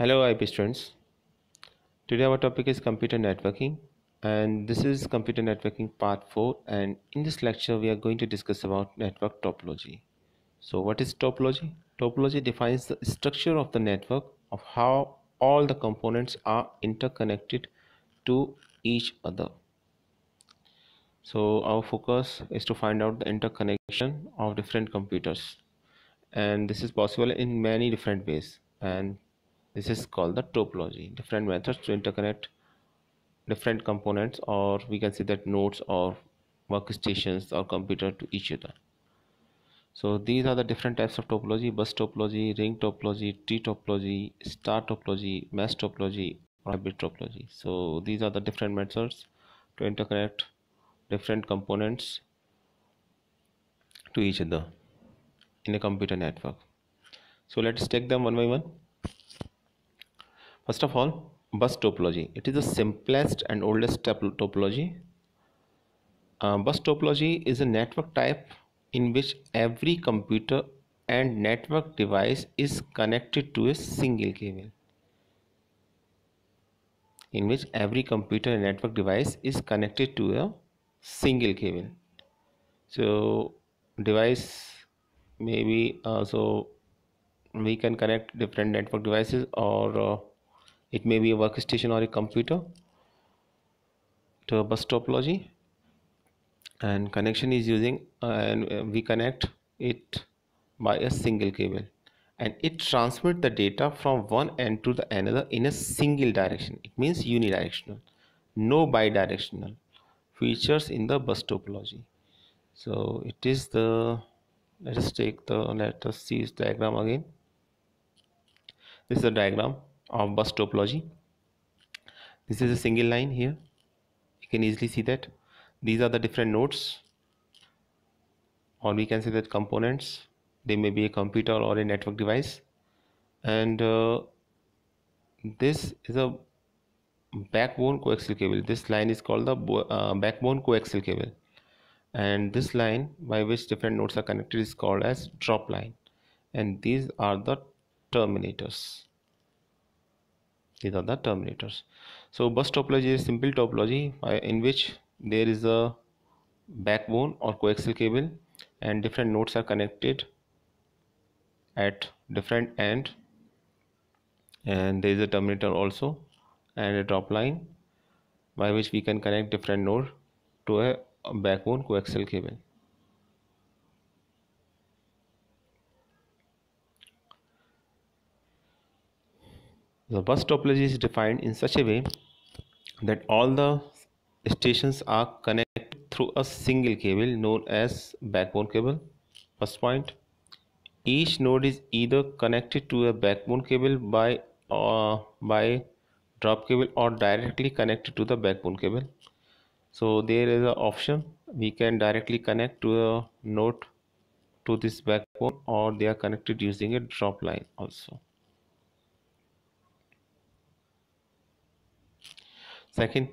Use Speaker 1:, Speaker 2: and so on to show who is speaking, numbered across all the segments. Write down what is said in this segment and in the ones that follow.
Speaker 1: Hello IP students. Today our topic is computer networking and this is computer networking part 4 and in this lecture we are going to discuss about network topology. So what is topology? Topology defines the structure of the network of how all the components are interconnected to each other. So our focus is to find out the interconnection of different computers and this is possible in many different ways and this is called the topology. Different methods to interconnect different components or we can say that nodes or workstations or computer to each other. So these are the different types of topology bus topology ring topology tree topology star topology mesh topology or hybrid topology. So these are the different methods to interconnect different components to each other in a computer network. So let's take them one by one First of all, bus topology. It is the simplest and oldest topology. Uh, bus topology is a network type in which every computer and network device is connected to a single cable. In which every computer and network device is connected to a single cable. So device maybe uh, so we can connect different network devices or uh, it may be a workstation or a computer to a bus topology. And connection is using uh, and uh, we connect it by a single cable. And it transmit the data from one end to the another in a single direction. It means unidirectional no bidirectional features in the bus topology. So it is the let us take the let us see this diagram again. This is the diagram of bus topology. This is a single line here. You can easily see that. These are the different nodes or we can say that components. They may be a computer or a network device. And uh, this is a backbone coaxial cable. This line is called the uh, backbone coaxial cable. And this line by which different nodes are connected is called as drop line. And these are the terminators these are the terminators. So bus topology is simple topology uh, in which there is a backbone or coaxial cable and different nodes are connected at different end. And there is a terminator also and a drop line by which we can connect different node to a backbone coaxial cable The bus topology is defined in such a way that all the stations are connected through a single cable known as backbone cable. First point, each node is either connected to a backbone cable by uh, by drop cable or directly connected to the backbone cable. So there is an option we can directly connect to a node to this backbone or they are connected using a drop line also. Second,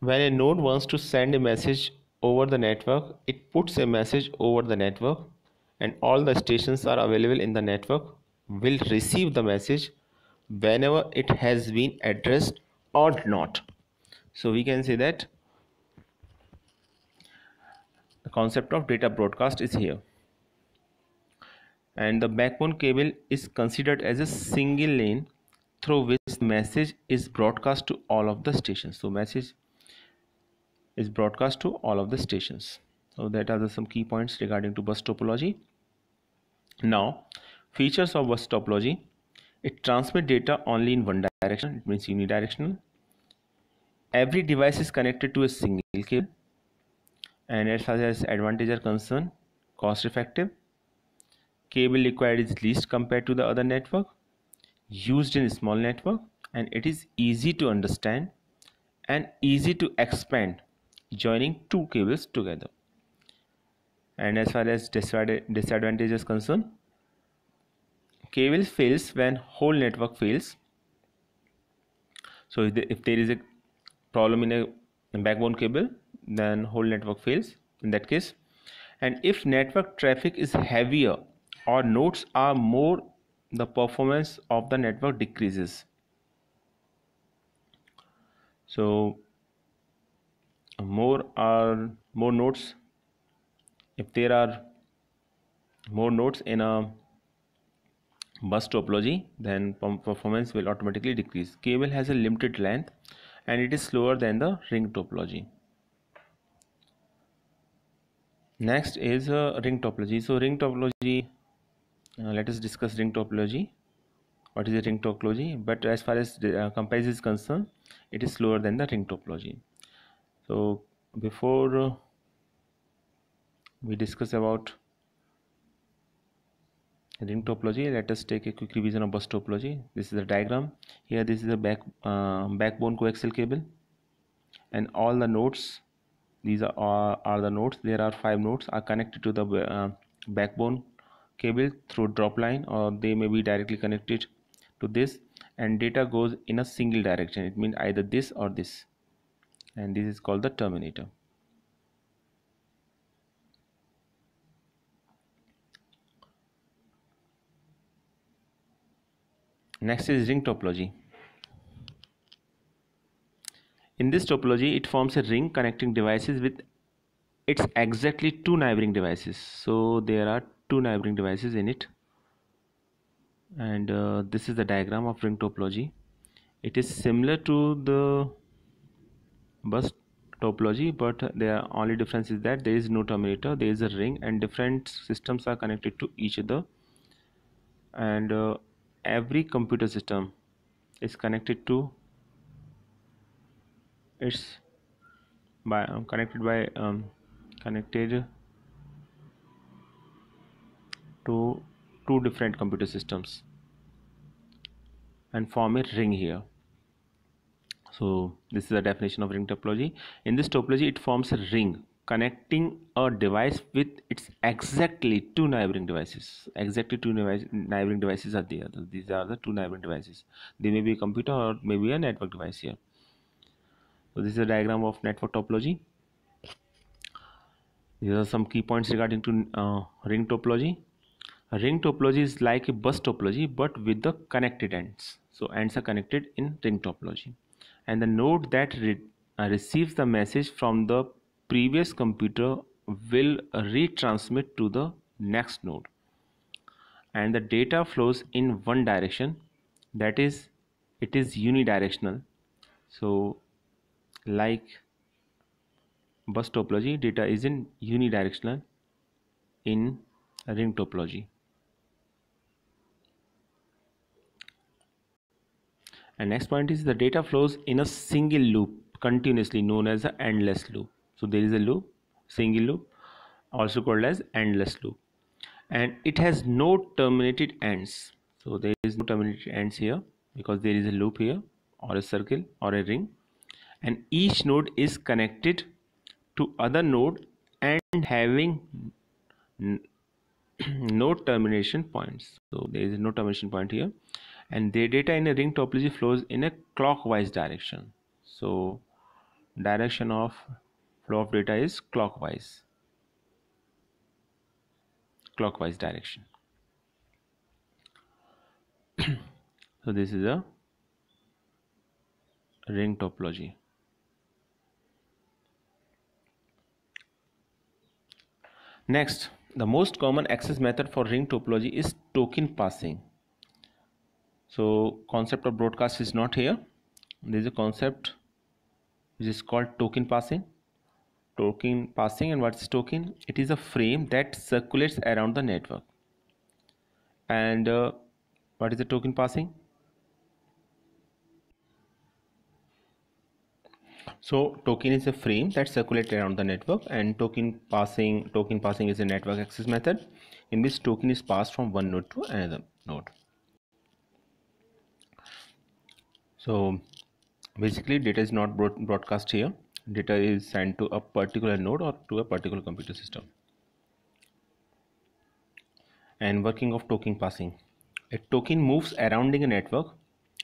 Speaker 1: when a node wants to send a message over the network, it puts a message over the network and all the stations are available in the network will receive the message whenever it has been addressed or not. So we can say that the concept of data broadcast is here and the backbone cable is considered as a single lane through which message is broadcast to all of the stations. So message is broadcast to all of the stations. So that are some key points regarding to bus topology. Now features of bus topology. It transmits data only in one direction it means unidirectional. Every device is connected to a single cable and as far as advantages are concerned cost effective. Cable required is least compared to the other network used in a small network and it is easy to understand and easy to expand joining two cables together. And as far as disadvantages is concerned cable fails when whole network fails. So if there is a problem in a backbone cable then whole network fails in that case. And if network traffic is heavier or nodes are more the performance of the network decreases. So more are more nodes. If there are more nodes in a bus topology then performance will automatically decrease. Cable has a limited length and it is slower than the ring topology. Next is uh, ring topology. So ring topology uh, let us discuss ring topology what is a ring topology but as far as the uh, comparison is concerned it is slower than the ring topology so before uh, we discuss about ring topology let us take a quick revision of bus topology. This is the diagram. Here this is a back uh, backbone coaxial cable. And all the nodes these are, are, are the nodes. There are five nodes are connected to the uh, backbone cable through drop line or they may be directly connected to this and data goes in a single direction. It means either this or this. And this is called the terminator. Next is ring topology. In this topology it forms a ring connecting devices with its exactly two neighboring devices. So there are two neighboring devices in it. And uh, this is the diagram of ring topology. It is similar to the bus topology but the only difference is that there is no terminator there is a ring and different systems are connected to each other. And uh, every computer system is connected to it's by um, connected by um, connected to two different computer systems and form a ring here. So this is the definition of ring topology. In this topology it forms a ring connecting a device with its exactly two neighboring devices. Exactly two neighboring devices are there. These are the two neighboring devices. They may be a computer or maybe a network device here. So this is a diagram of network topology. These are some key points regarding to uh, ring topology ring topology is like a bus topology but with the connected ends. So ends are connected in ring topology. And the node that re uh, receives the message from the previous computer will retransmit to the next node. And the data flows in one direction. That is it is unidirectional. So like bus topology data is in unidirectional in ring topology and next point is the data flows in a single loop continuously known as the endless loop. So there is a loop single loop also called as endless loop. And it has no terminated ends. So there is no terminated ends here because there is a loop here or a circle or a ring. And each node is connected to other node and having no termination points. So there is no termination point here and the data in a ring topology flows in a clockwise direction. So direction of flow of data is clockwise. Clockwise direction. So this is a ring topology. Next the most common access method for ring topology is token passing so concept of broadcast is not here. There is a concept which is called token passing. Token passing and what's token? It is a frame that circulates around the network. And uh, what is the token passing? So token is a frame that circulates around the network and token passing token passing is a network access method in which token is passed from one node to another node so basically data is not broadcast here. Data is sent to a particular node or to a particular computer system. And working of token passing. A token moves around a network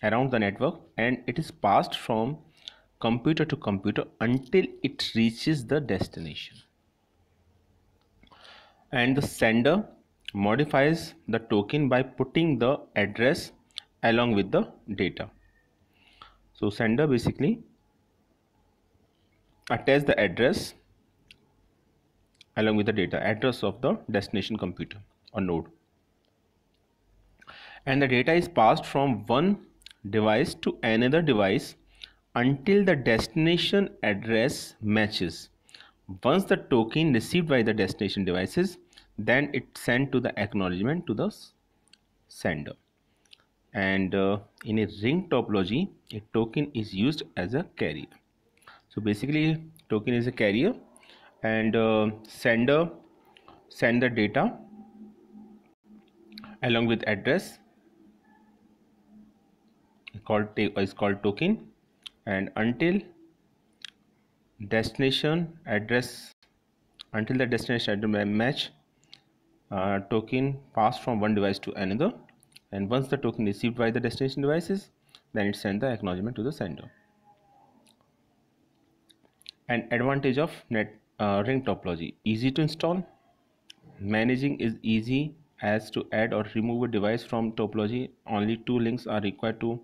Speaker 1: around the network and it is passed from computer to computer until it reaches the destination. And the sender modifies the token by putting the address along with the data so sender basically attach the address along with the data address of the destination computer or node. And the data is passed from one device to another device until the destination address matches. Once the token received by the destination devices then it sent to the acknowledgement to the sender and uh, in a ring topology a token is used as a carrier. So basically token is a carrier and uh, sender send the data along with address. Called is called token. And until destination address until the destination address match uh, token passed from one device to another and once the token is received by the destination devices then it sends the acknowledgement to the sender. An advantage of net uh, ring topology. Easy to install. Managing is easy as to add or remove a device from topology. Only two links are required to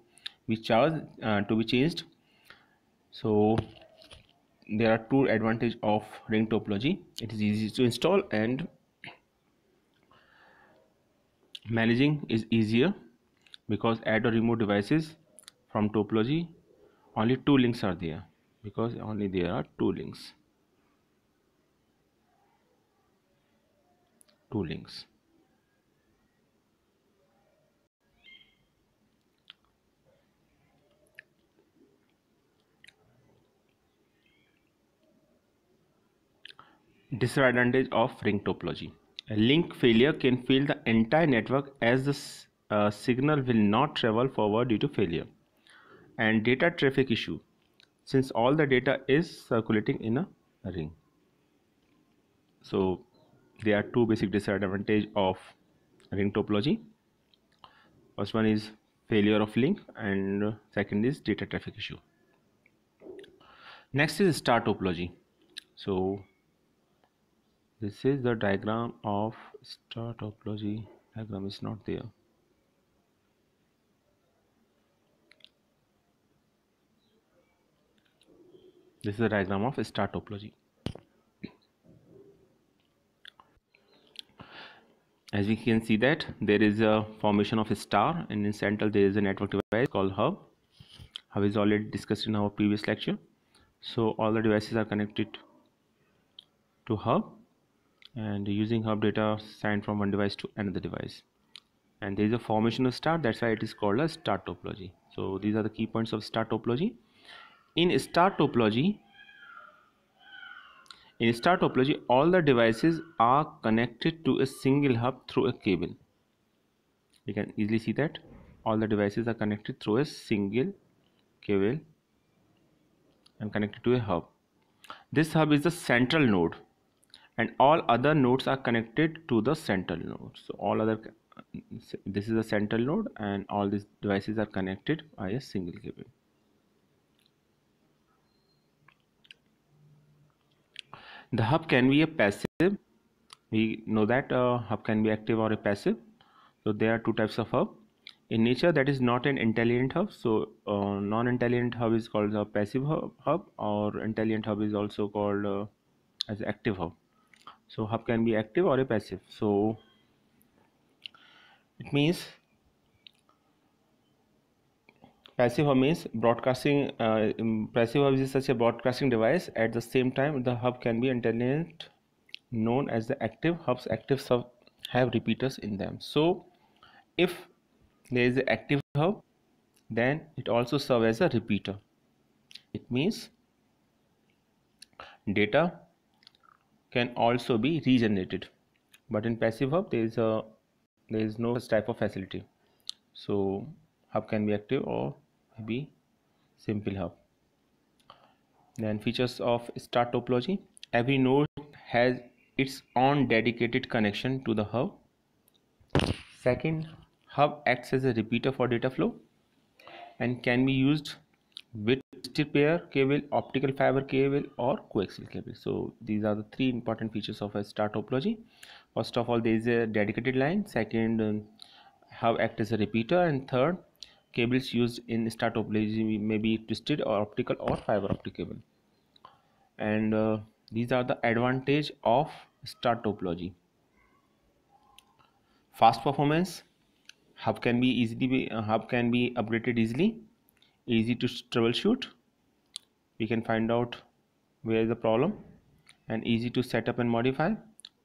Speaker 1: be charged uh, to be changed. So there are two advantage of ring topology. It is easy to install and managing is easier because add or remove devices from topology only two links are there because only there are two links. Two links. Disadvantage of ring topology a link failure can fail the entire network as the uh, signal will not travel forward due to failure. And data traffic issue. Since all the data is circulating in a ring. So there are two basic disadvantage of ring topology. First one is failure of link and second is data traffic issue. Next is star topology. So this is the diagram of star topology diagram is not there. This is the diagram of star topology as we can see that there is a formation of a star and in central there is a network device called hub. Hub is already discussed in our previous lecture. So all the devices are connected to hub and using hub data signed from one device to another device. And there is a formation of star that's why it is called a star topology. So these are the key points of star topology. In star topology in star topology, all the devices are connected to a single hub through a cable. You can easily see that. All the devices are connected through a single cable and connected to a hub. This hub is the central node and all other nodes are connected to the central node. So all other this is the central node and all these devices are connected by a single cable. the hub can be a passive. We know that uh, hub can be active or a passive. So there are two types of hub. In nature that is not an intelligent hub. So non-intelligent hub is called a passive hub, hub or intelligent hub is also called uh, as active hub so hub can be active or a passive. So it means passive hub means broadcasting uh, passive hub is such a broadcasting device. At the same time the hub can be intelligent known as the active hubs. Active sub have repeaters in them. So if there is an active hub then it also serves as a repeater. It means data can also be regenerated. But in passive hub there is a there is no such type of facility. So hub can be active or be simple hub then features of star topology every node has its own dedicated connection to the hub second hub acts as a repeater for data flow and can be used with twisted pair cable optical fiber cable or coaxial cable. So these are the three important features of a star topology first of all there is a dedicated line. Second um, hub act as a repeater. And third cables used in star topology may be twisted or optical or fiber optic cable. And uh, these are the advantage of star topology fast performance. Hub can be easily be, uh, hub can be upgraded easily. Easy to troubleshoot we can find out where is the problem and easy to set up and modify.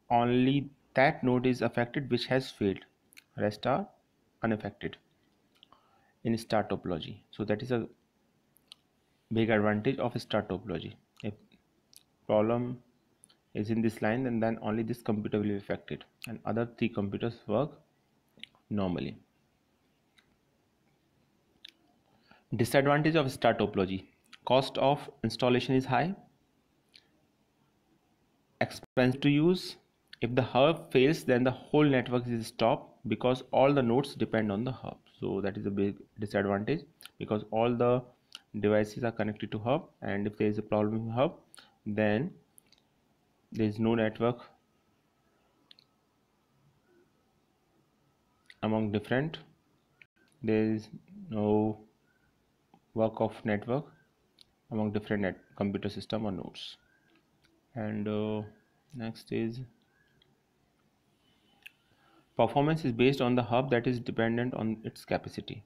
Speaker 1: Only that node is affected which has failed. Rest are unaffected in star topology so that is a big advantage of star topology if problem is in this line and then only this computer will be affected and other three computers work normally. Disadvantage of star topology cost of installation is high expense to use. If the hub fails then the whole network is stopped because all the nodes depend on the hub. So that is a big disadvantage because all the devices are connected to hub and if there is a problem in hub then there is no network among different. There is no work of network among different net computer system or nodes. And uh, next is performance is based on the hub that is dependent on its capacity.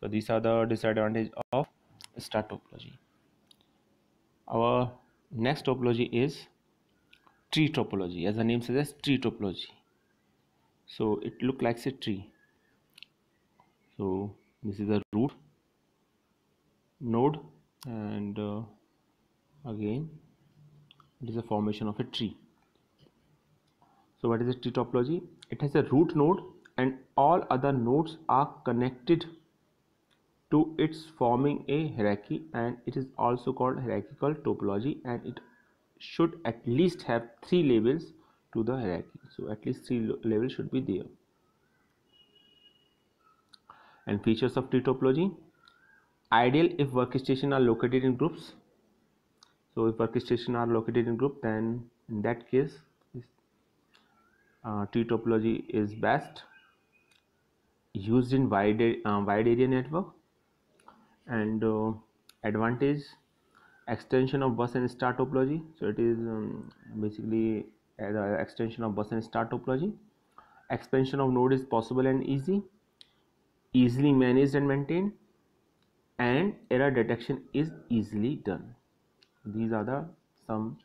Speaker 1: So these are the disadvantage of star topology. Our next topology is tree topology. As the name suggests tree topology. So it look like a tree. So this is a root node and uh, again it is a formation of a tree. So what is a tree topology it has a root node and all other nodes are connected to its forming a hierarchy and it is also called hierarchical topology and it should at least have three levels to the hierarchy. So at least three levels should be there. And features of tree topology ideal if workstation are located in groups. So if workstation are located in group then in that case uh, tree topology is best used in wide uh, wide area network. And uh, advantage extension of bus and star topology. So it is um, basically the extension of bus and star topology. Expansion of node is possible and easy easily managed and maintained and error detection is easily done. These are the some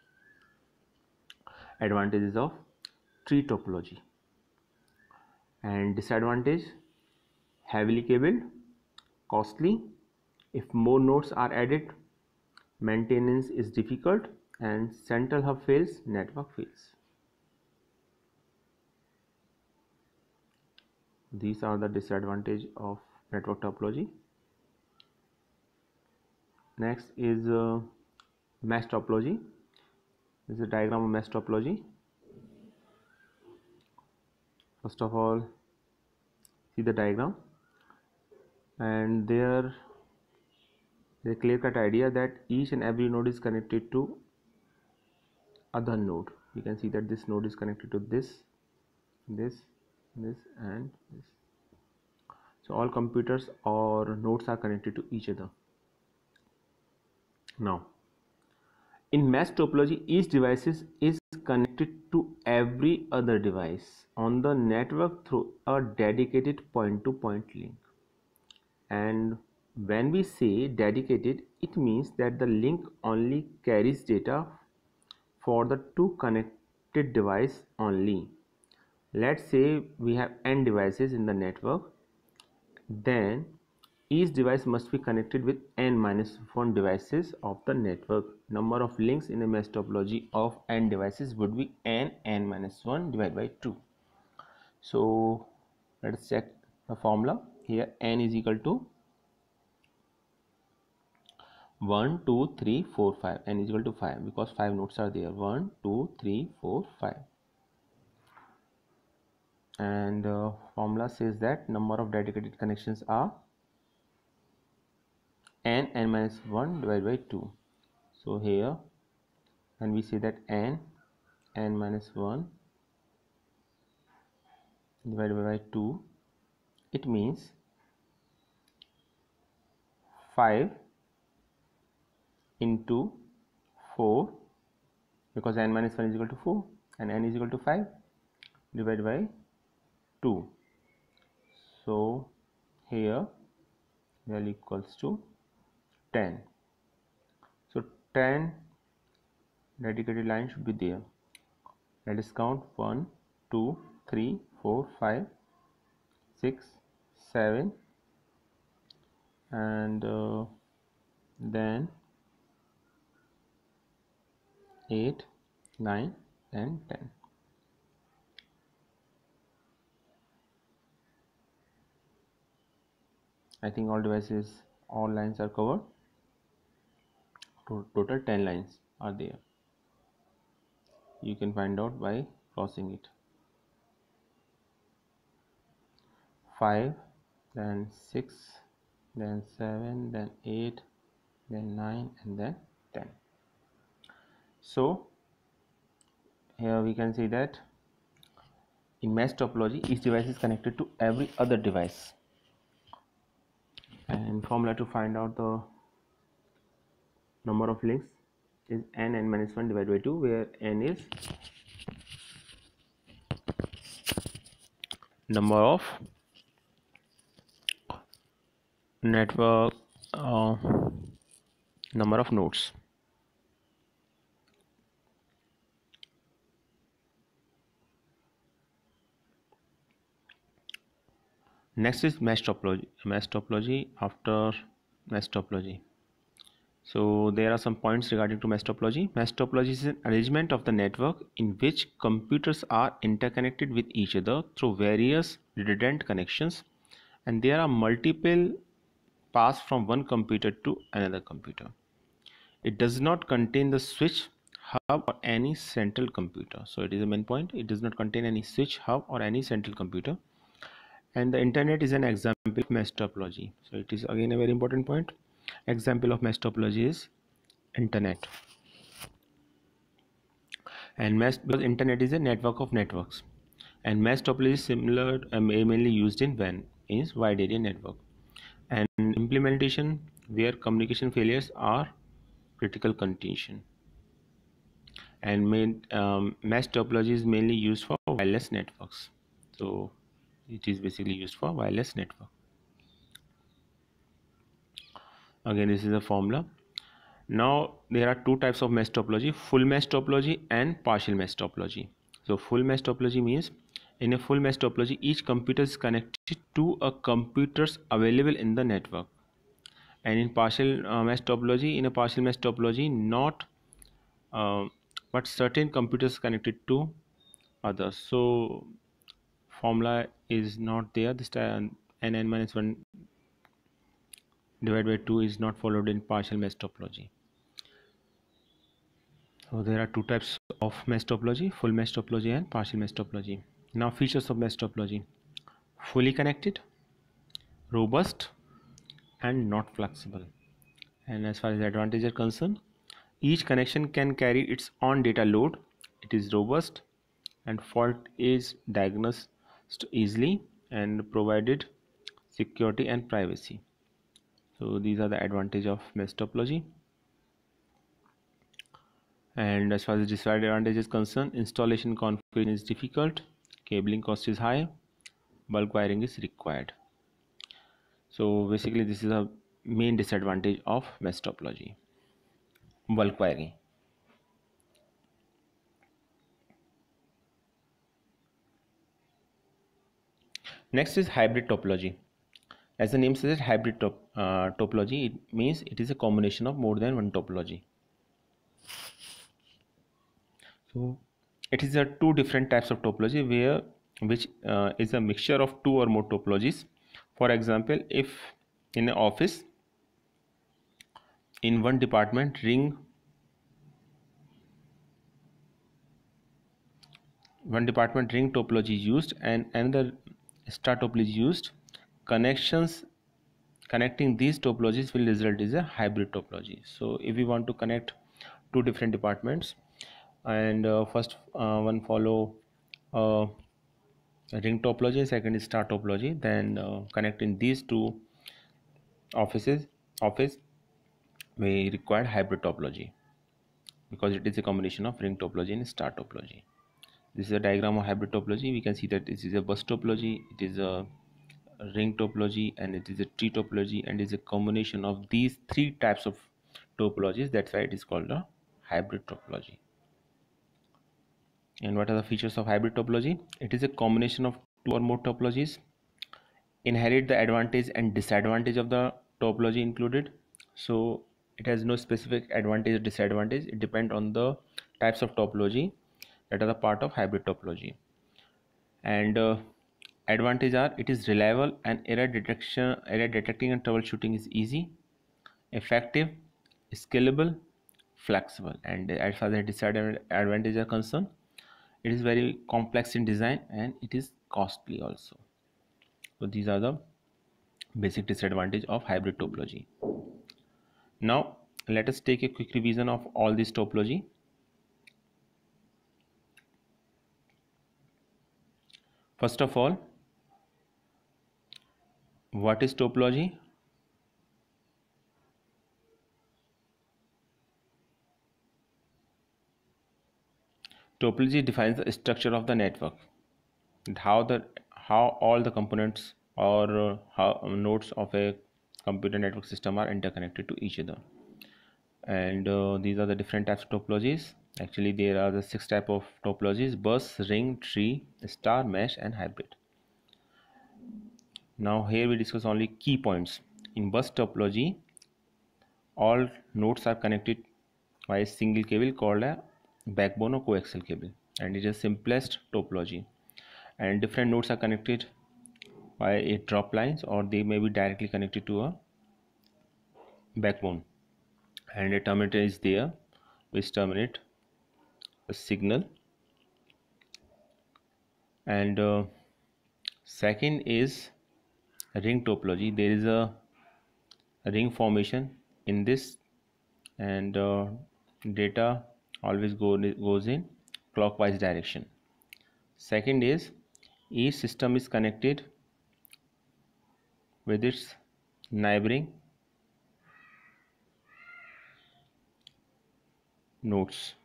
Speaker 1: advantages of tree topology. And disadvantage heavily cabled costly. If more nodes are added maintenance is difficult and central hub fails network fails. These are the disadvantage of network topology next is uh, mesh topology. This is a diagram of mesh topology. First of all see the diagram. And there a clear cut idea that each and every node is connected to other node. You can see that this node is connected to this this this and this. So all computers or nodes are connected to each other now in mesh topology each device is connected to every other device on the network through a dedicated point to point link and when we say dedicated, it means that the link only carries data for the two connected device only. Let's say we have n devices in the network. Then each device must be connected with n minus 1 devices of the network. Number of links in a mesh topology of n devices would be n n minus 1 divided by 2. So let's check the formula. Here n is equal to 1 2 3 4 5 n is equal to 5 because 5 nodes are there 1 2 3 4 5 and uh, formula says that number of dedicated connections are n n minus 1 divided by 2 so here when we say that n n minus 1 divided by 2 it means 5 into 4 because n minus 1 is equal to 4 and n is equal to 5 divided by 2 so here value equals to 10 so 10 dedicated lines should be there. Let us count. 1 2 3 4 5 6 7 and uh, then 8 9 and 10 I think all devices all lines are covered total 10 lines are there. You can find out by crossing it. 5 then 6 then 7 then 8 then 9 and then 10 so here we can see that in mesh topology each device is connected to every other device. And formula to find out the number of links is n n minus 1 divided by 2 where n is number of network uh, number of nodes. Next is mesh topology mesh topology after mesh topology so there are some points regarding to mesh topology mesh topology is an arrangement of the network in which computers are interconnected with each other through various redundant connections and there are multiple paths from one computer to another computer. It does not contain the switch hub or any central computer. So it is a main point. It does not contain any switch hub or any central computer. And the internet is an example of mesh topology so it is again a very important point example of mesh topology is internet. And mesh because internet is a network of networks. And mesh topology is similar um, mainly used in WAN is wide area network. And implementation where communication failures are critical condition. And main um, mesh topology is mainly used for wireless networks. So it is basically used for wireless network again this is a formula. Now there are two types of mesh topology full mesh topology and partial mesh topology so full mesh topology means in a full mesh topology each computer is connected to a computers available in the network. And in partial uh, mesh topology in a partial mesh topology not uh, but certain computers connected to others. So formula is not there. This time n n minus 1 divided by 2 is not followed in partial mesh topology so there are two types of mesh topology full mesh topology and partial mesh topology now features of mesh topology fully connected robust and not flexible. And as far as advantages are concerned each connection can carry its own data load. It is robust and fault is diagnosed easily and provided security and privacy so these are the advantage of mesh topology and as far as disadvantage is concerned installation configuration is difficult. Cabling cost is high. Bulk wiring is required. So basically this is a main disadvantage of mesh topology bulk wiring. Next is hybrid topology as the name says hybrid top, uh, topology it means it is a combination of more than one topology. So it is a two different types of topology where which uh, is a mixture of two or more topologies. For example if in an office in one department ring one department ring topology is used and another star topology is used connections connecting these topologies will result is a hybrid topology. So if we want to connect two different departments and uh, first uh, one follow uh, ring topology second is star topology then uh, connecting these two offices office we require hybrid topology because it is a combination of ring topology and star topology. This is a diagram of hybrid topology. We can see that this is a bus topology it is a ring topology and it is a tree topology and is a combination of these three types of topologies. That's why it is called a hybrid topology. And what are the features of hybrid topology? It is a combination of two or more topologies. Inherit the advantage and disadvantage of the topology included. So it has no specific advantage or disadvantage. It depends on the types of topology that are the part of hybrid topology. And uh, advantage are it is reliable and error detection error detecting and troubleshooting is easy effective scalable flexible. And as far as disadvantages are concerned it is very complex in design and it is costly also. So these are the basic disadvantage of hybrid topology. Now let us take a quick revision of all this topology. First of all what is topology? Topology defines the structure of the network. And how the how all the components or uh, how um, nodes of a computer network system are interconnected to each other. And uh, these are the different types of topologies. Actually there are the six type of topologies bus ring tree star mesh and hybrid now here we discuss only key points. In bus topology all nodes are connected by a single cable called a backbone or coaxial cable and it is simplest topology. And different nodes are connected by a drop lines or they may be directly connected to a backbone. And a terminator is there which terminate a signal. And uh, second is ring topology. There is a ring formation in this and uh, data always go, goes in clockwise direction. Second is each system is connected with its neighboring nodes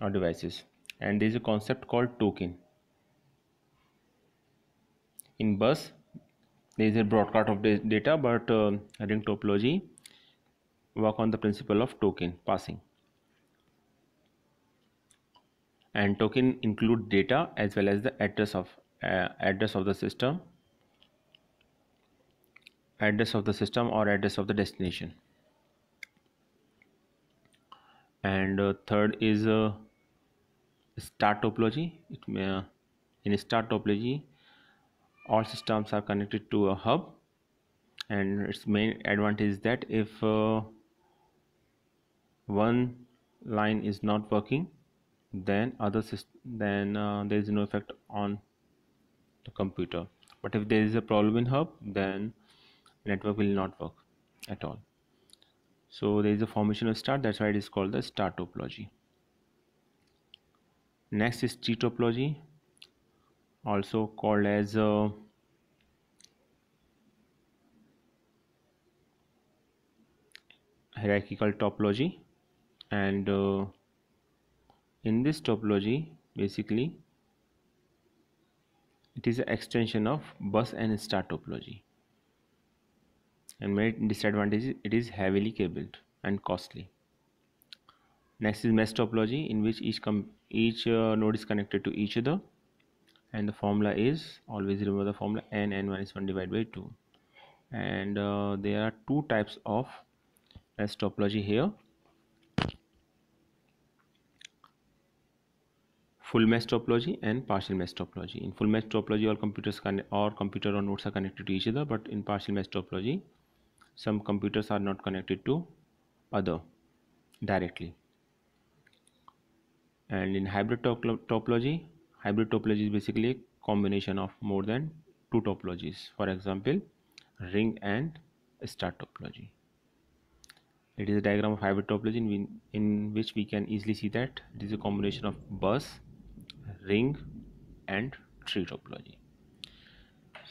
Speaker 1: or devices. And there is a concept called token. In bus there is a broadcast of data but uh, ring topology work on the principle of token passing. And token include data as well as the address of uh, address of the system address of the system or address of the destination. And uh, third is uh, star topology. It may uh, in star topology all systems are connected to a hub. And its main advantage is that if uh, one line is not working then other then uh, there is no effect on the computer. But if there is a problem in hub then network will not work at all. So there is a formation of star that's why it is called the star topology next is tree topology also called as uh, hierarchical topology. And uh, in this topology basically it is an extension of bus and star topology. And main disadvantage it is heavily cabled and costly. Next is mesh topology in which each each uh, node is connected to each other and the formula is always remember the formula n n minus 1 divided by 2 and uh, there are two types of mesh topology here. Full mesh topology and partial mesh topology. In full mesh topology all computers can or computer or nodes are connected to each other but in partial mesh topology some computers are not connected to other directly. And in hybrid topology hybrid topology is basically a combination of more than two topologies. For example ring and star topology. It is a diagram of hybrid topology in, in which we can easily see that it is a combination of bus ring and tree topology.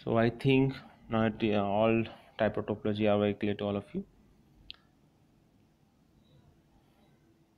Speaker 1: So i think not uh, all type of topology are very clear to all of you